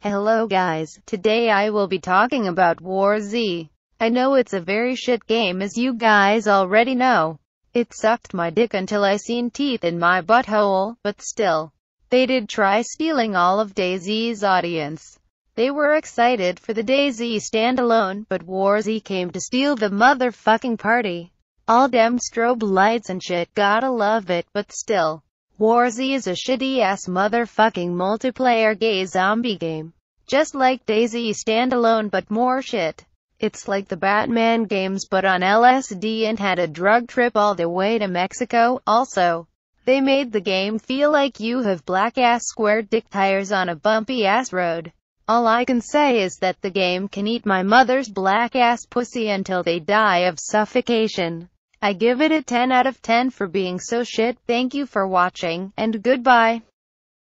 Hello guys, today I will be talking about War Z. I know it's a very shit game as you guys already know. It sucked my dick until I seen teeth in my butthole, but still. They did try stealing all of DayZ's audience. They were excited for the DayZ standalone, but War Z came to steal the motherfucking party. All dem strobe lights and shit, gotta love it, but still. War Z is a shitty-ass motherfucking multiplayer gay zombie game. Just like DayZ standalone but more shit. It's like the Batman games but on LSD and had a drug trip all the way to Mexico. Also, they made the game feel like you have black-ass square dick tires on a bumpy-ass road. All I can say is that the game can eat my mother's black-ass pussy until they die of suffocation. I give it a 10 out of 10 for being so shit, thank you for watching, and goodbye.